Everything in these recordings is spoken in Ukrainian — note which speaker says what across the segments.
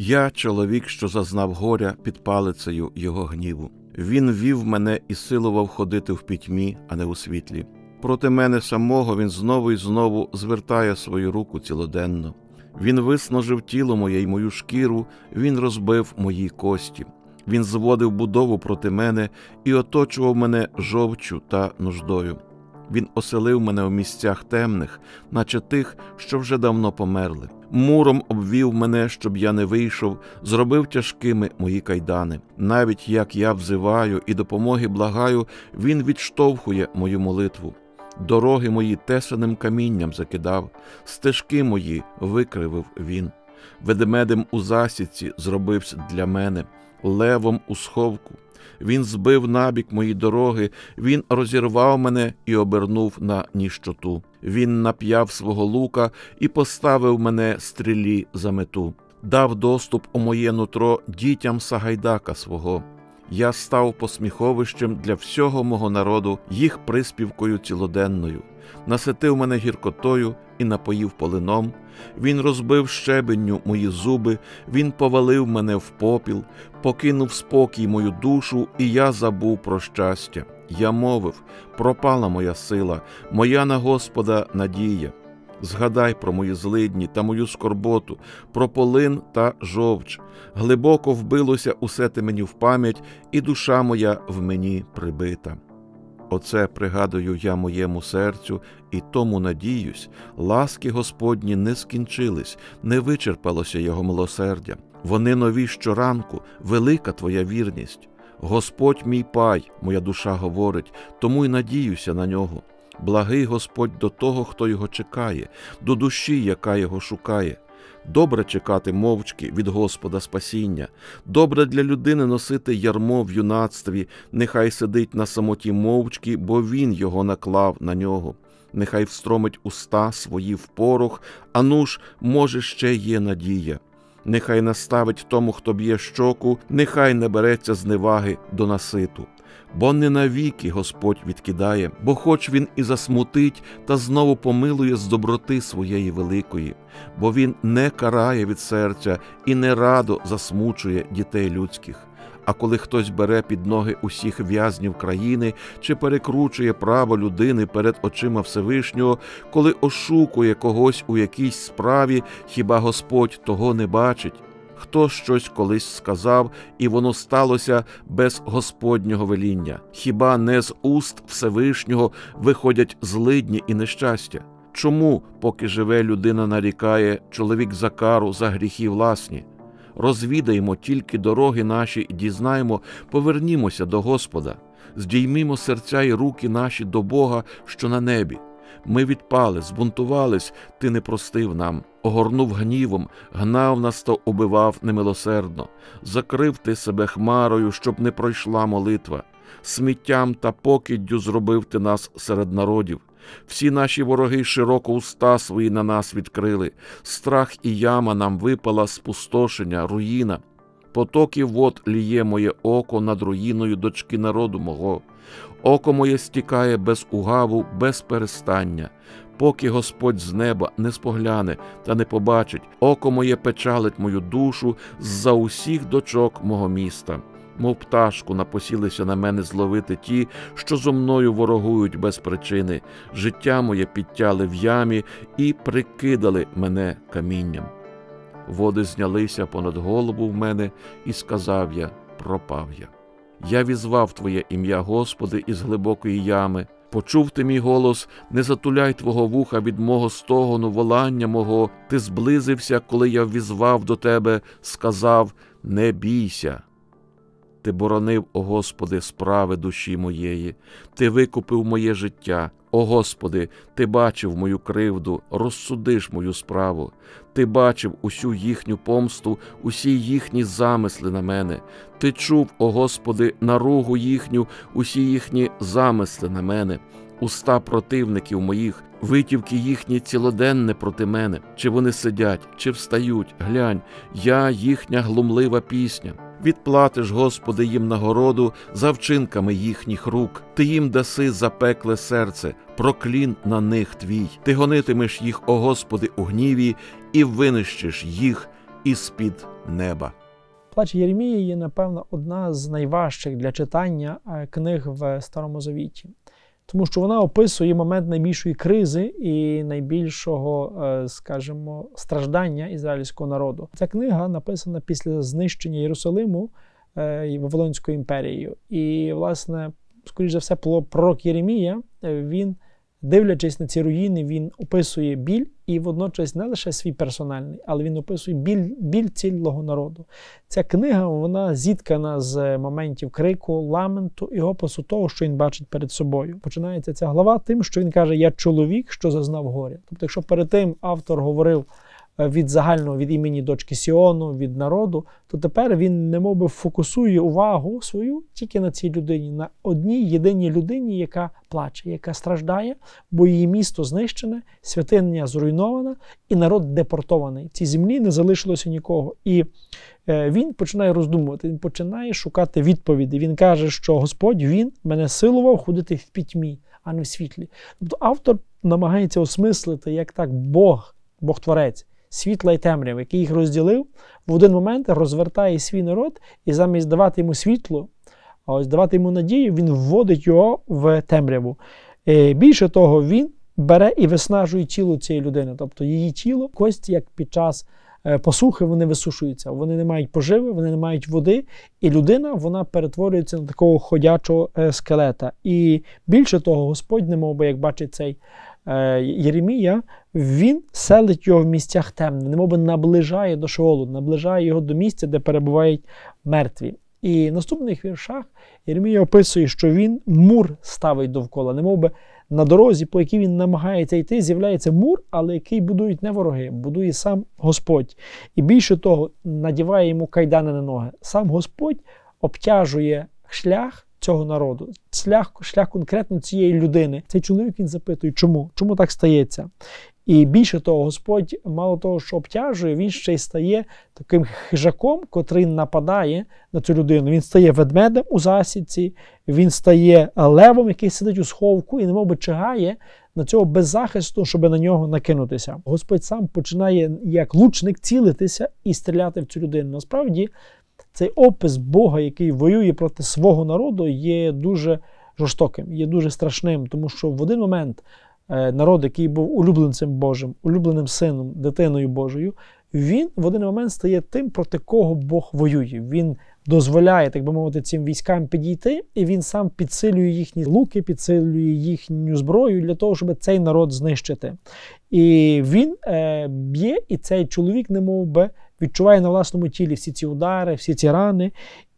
Speaker 1: Я чоловік, що зазнав горя під палицею його гніву. Він вів мене і силував ходити в пітьмі, а не у світлі. Проти мене самого він знову і знову звертає свою руку цілоденно. Він виснажив тіло моє й мою шкіру, він розбив мої кості. Він зводив будову проти мене і оточував мене жовчу та нуждою. Він оселив мене в місцях темних, наче тих, що вже давно померли. Муром обвів мене, щоб я не вийшов, зробив тяжкими мої кайдани. Навіть як я взиваю і допомоги благаю, він відштовхує мою молитву. Дороги мої тесаним камінням закидав, стежки мої викривив він. Ведмедем у засідці зробився для мене, левом у сховку. Він збив набік мої дороги, він розірвав мене і обернув на ніщоту. Він нап'яв свого лука і поставив мене стрілі за мету, дав доступ у моє нутро дітям Сагайдака свого. Я став посміховищем для всього мого народу, їх приспівкою цілоденною, наситив мене гіркотою і напоїв полином. Він розбив щебенню мої зуби, він повалив мене в попіл, покинув спокій мою душу, і я забув про щастя. Я мовив, пропала моя сила, моя на Господа надія. Згадай про мої злидні та мою скорботу, про полин та жовч. Глибоко вбилося усе те мені в пам'ять, і душа моя в мені прибита. Оце пригадую я моєму серцю і тому надіюсь, ласки Господні не скінчились, не вичерпалося Його милосердя. Вони нові щоранку, велика твоя вірність. Господь мій пай, моя душа говорить, тому й надіюся на нього. Благий Господь до того, хто його чекає, до душі, яка його шукає. Добре чекати мовчки від Господа спасіння, добре для людини носити ярмо в юнацтві, нехай сидить на самоті мовчки, бо він його наклав на нього. Нехай встромить уста свої в порох, а ну ж, може, ще є надія. Нехай наставить тому, хто б'є щоку, нехай не береться зневаги до наситу бо не навіки Господь відкидає, бо хоч він і засмутить, та знову помилує з доброти своєї великої, бо він не карає від серця і не радо засмучує дітей людських. А коли хтось бере під ноги усіх в'язнів країни чи перекручує право людини перед очима Всевишнього, коли ошукує когось у якійсь справі, хіба Господь того не бачить? Хто щось колись сказав, і воно сталося без Господнього веління. Хіба не з уст Всевишнього виходять злидні і нещастя? Чому, поки живе людина, нарікає чоловік за кару за гріхи власні? Розвідаємо тільки дороги наші і дізнаємо, повернімося до Господа, здіймімо серця і руки наші до Бога, що на небі. Ми відпали, збунтувались, ти не простив нам, огорнув гнівом, гнав нас та убивав немилосердно, закрив ти себе хмарою, щоб не пройшла молитва, сміттям та покиддю зробив ти нас серед народів. Всі наші вороги широко уста свої на нас відкрили, страх і яма нам випала спустошення, руїна. Потоки вод ліє моє око над руїною дочки народу мого. Око моє стікає без угаву, без перестання, поки Господь з неба не спогляне та не побачить, око моє печалить мою душу з за усіх дочок мого міста. Мов пташку напосілися на мене зловити ті, що зо мною ворогують без причини, життя моє підтяли в ямі і прикидали мене камінням. Води знялися понад голову в мене, і сказав я пропав я. Я візвав Твоє ім'я, Господи, із глибокої ями. Почув ти мій голос, не затуляй твого вуха від мого стогону, волання мого, ти зблизився, коли я візвав до тебе, сказав Не бійся. Ти боронив, о Господи, справи душі моєї, Ти викупив моє життя. О Господи, Ти бачив мою кривду, розсудиш мою справу, Ти бачив усю їхню помсту, усі їхні замисли на мене. Ти чув, о Господи, наругу їхню, усі їхні замисли на мене, уста противників моїх, витівки їхні цілоденне проти мене, чи вони сидять, чи встають, глянь, я їхня глумлива пісня відплатиш, Господи, їм нагороду за вчинками їхніх рук, ти їм даси запекле серце, проклін на них твій, ти гонитимеш їх, о Господи, у гніві, і винищиш їх із-під неба.
Speaker 2: Плач Єремії є, напевно, одна з найважчих для читання е, книг в Старому Завіті, тому що вона описує момент найбільшої кризи і найбільшого, е, скажімо, страждання ізраїльського народу. Ця книга написана після знищення Єрусалиму е, Вавилонською імперією. І, власне, скоріш за все, пророк Єремія він дивлячись на ці руїни, він описує біль і водночас не лише свій персональний, але він описує біль біль цілого народу. Ця книга вона зіткана з моментів крику, ламенту і опису того, що він бачить перед собою. Починається ця глава тим, що він каже: Я чоловік, що зазнав горя. Тобто, якщо перед тим автор говорив. Е, від загального від імені дочки Сіону, від народу, то тепер він немов би фокусує увагу свою тільки на цій людині, на одній єдиній людині, яка плаче, яка страждає, бо її місто знищене, святиня зруйнована, і народ депортований. Цій землі не залишилося нікого. І е, він починає роздумувати, він починає шукати відповіді. Він каже, що Господь він мене силував ходити в пітьмі, а не в світлі. Тобто автор намагається осмислити, як так Бог, Бог Творець світла і темряви, який їх розділив, в один момент розвертає свій народ і замість давати йому світло, а ось давати йому надію, він вводить його в темряву. Е, більше того, він бере і виснажує тіло цієї людини, тобто її тіло, кості, як під час. Е, посухи вони висушуються, вони не мають поживи, вони не мають води, і людина вона перетворюється на такого ходячого е, скелета. І більше того, Господь, не мов би, як бачить цей Єремія, він селить його в місцях темних, немоби наближає до Шеолу, наближає його до місця, де перебувають мертві. І в наступних віршах Єремія описує, що він мур ставить довкола, немовби на дорозі, по якій він намагається йти, з'являється мур, але який будують не вороги, будує сам Господь. І більше того, надіває йому кайдани на ноги. Сам Господь обтяжує шлях цього народу, шлях шлях конкретно цієї людини. Цей чоловік він запитує, чому? Чому так стається? І більше того, Господь, мало того, що обтяжує, він ще й стає таким хижаком, котрий нападає на цю людину. Він стає ведмедем у засідці, він стає левом, який сидить у сховку і немов би чигає на цього беззахисту, щоб на нього накинутися. Господь сам починає як лучник цілитися і стріляти в цю людину. Насправді цей опис Бога, який воює проти свого народу, є дуже жорстоким, є дуже страшним, тому що в один момент е, народ, який був улюбленцем Божим, улюбленим сином, дитиною Божою, він в один момент стає тим, проти кого Бог воює. Він дозволяє, так би мовити, цим військам підійти, і він сам підсилює їхні луки, підсилює їхню зброю для того, щоб цей народ знищити. І він е, б'є, і цей чоловік, не мов би, відчуває на власному тілі всі ці удари, всі ці рани,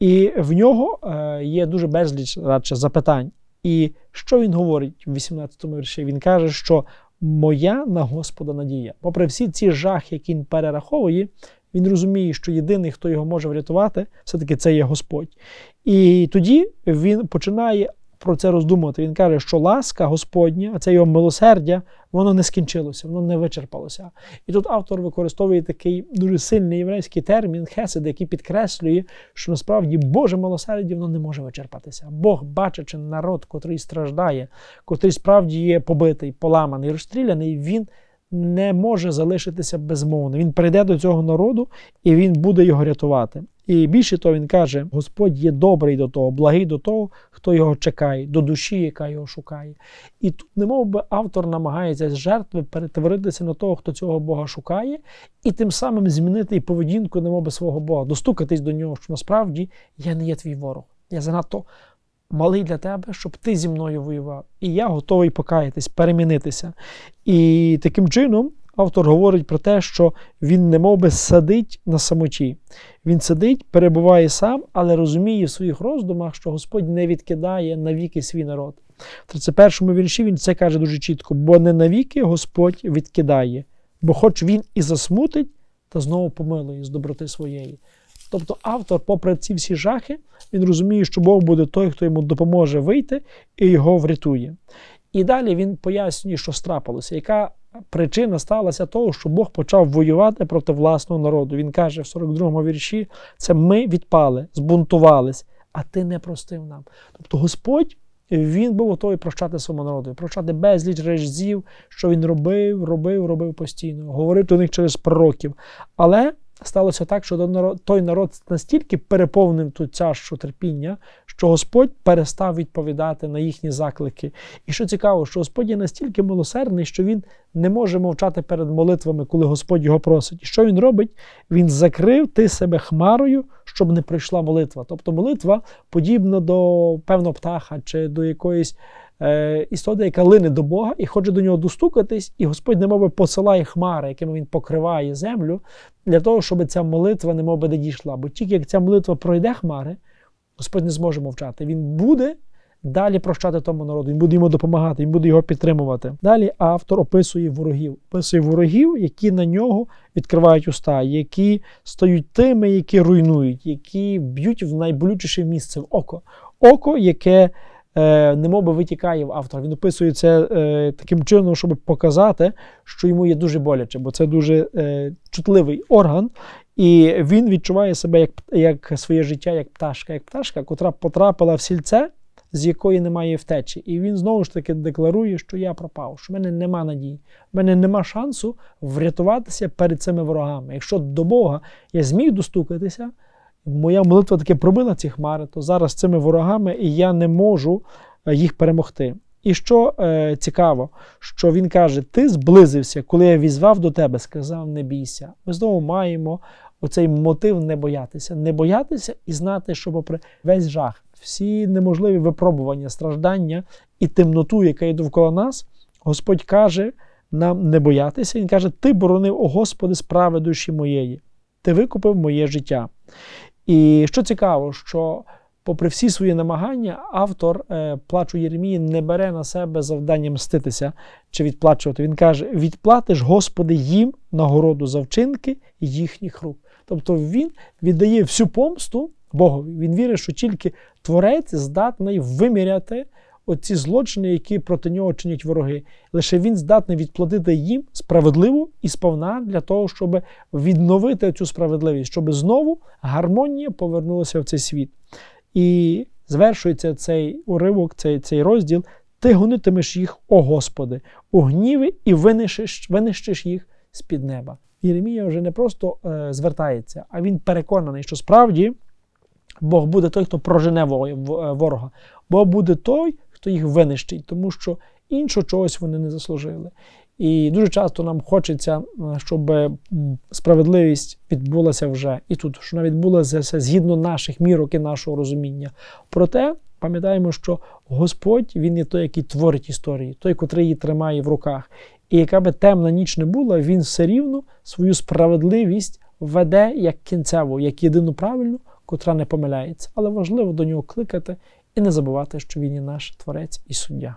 Speaker 2: і в нього е, є дуже безліч радше запитань. І що він говорить в 18-му вірші? Він каже, що моя на Господа надія. Попри всі ці жахи, які він перераховує, він розуміє, що єдиний, хто його може врятувати, все-таки це є Господь. І тоді він починає про це роздумувати. Він каже, що ласка Господня, а це його милосердя, воно не скінчилося, воно не вичерпалося. І тут автор використовує такий дуже сильний єврейський термін хесед, який підкреслює, що насправді Боже милосердя воно не може вичерпатися. Бог, бачачи народ, котрий страждає, котрий справді є побитий, поламаний, розстріляний, він. Не може залишитися безмовно. Він прийде до цього народу і він буде його рятувати. І більше того, він каже: Господь є добрий до того, благий до того, хто його чекає, до душі, яка його шукає. І тут, немов би, автор намагається з жертви перетворитися на того, хто цього Бога шукає, і тим самим змінити і поведінку, немов би, свого Бога, достукатись до нього, що насправді я не є твій ворог. Я занадто малий для тебе, щоб ти зі мною воював. І я готовий покаятись, перемінитися. І таким чином автор говорить про те, що він не мов би сидить на самоті. Він сидить, перебуває сам, але розуміє в своїх роздумах, що Господь не відкидає навіки свій народ. В 31-му вірші він це каже дуже чітко: бо не навіки Господь відкидає, бо хоч він і засмутить, та знову помилує з доброти своєї. Тобто автор, попри ці всі жахи, він розуміє, що Бог буде той, хто йому допоможе вийти і його врятує. І далі він пояснює, що страпилося, яка причина сталася того, що Бог почав воювати проти власного народу. Він каже в 42-му вірші: це ми відпали, збунтувались, а ти не простив нам. Тобто Господь. Він був готовий прощати своєму народу, прощати безліч режзів, що він робив, робив, робив постійно, говорив до них через пророків. Але сталося так, що той народ настільки переповнив ту чашу терпіння, що Господь перестав відповідати на їхні заклики. І що цікаво, що Господь є настільки милосердний, що він не може мовчати перед молитвами, коли Господь його просить. І що він робить? Він закрив ти себе хмарою, щоб не прийшла молитва. Тобто молитва подібна до певного птаха чи до якоїсь е, істоти, яка лине до Бога і хоче до нього достукатись, і Господь немови посилає хмари, якими він покриває землю, для того, щоб ця молитва немов не дійшла. Бо тільки як ця молитва пройде хмари, Господь не зможе мовчати. Він буде далі прощати тому народу, він буде йому допомагати, він буде його підтримувати. Далі автор описує ворогів, описує ворогів, які на нього відкривають уста, які стають тими, які руйнують, які б'ють в найболючіше місце в око. Око, яке е, немов би витікає в автора. Він описує це е, таким чином, щоб показати, що йому є дуже боляче, бо це дуже е, чутливий орган. І він відчуває себе як як своє життя, як пташка, як пташка, котра потрапила в сільце, з якої немає втечі. І він знову ж таки декларує, що я пропав, що в мене нема надії, в мене нема шансу врятуватися перед цими ворогами. Якщо до Бога я зміг достукатися, моя молитва таки пробила ці хмари, то зараз цими ворогами і я не можу е, їх перемогти. І що е, цікаво, що він каже: Ти зблизився, коли я візвав до тебе, сказав, не бійся. Ми знову маємо оцей мотив не боятися, не боятися і знати, що попри весь жах, всі неможливі випробування, страждання і темноту, яка є довкола нас, Господь каже нам не боятися. Він каже: Ти боронив, о Господи, справи душі моєї, ти викупив моє життя. І що цікаво, що, попри всі свої намагання, автор е, плачу Єремії не бере на себе завдання мститися чи відплачувати. Він каже: відплатиш, Господи, їм нагороду за вчинки їхніх рук. Тобто він віддає всю помсту Богові. Він вірить, що тільки творець здатний виміряти оці злочини, які проти нього чинять вороги. Лише він здатний відплатити їм справедливо і сповна для того, щоб відновити цю справедливість, щоб знову гармонія повернулася в цей світ. І звершується цей уривок, цей, цей розділ. Ти гонитимеш їх, о Господи, у гніви і винищиш, винищиш їх з-під неба. Єремія вже не просто е, звертається, а він переконаний, що справді Бог буде той, хто прожене е, ворога. Бог буде той, хто їх винищить, тому що іншого чогось вони не заслужили. І дуже часто нам хочеться, е, щоб справедливість відбулася вже і тут, що вона відбулася згідно наших мірок і нашого розуміння. Проте пам'ятаємо, що Господь Він є той, який творить історії, той, котрий її тримає в руках. І яка би темна ніч не була, він все рівно свою справедливість веде як кінцеву, як єдину правильну, котра не помиляється. Але важливо до нього кликати і не забувати, що він є наш творець і суддя.